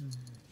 Mm-hmm.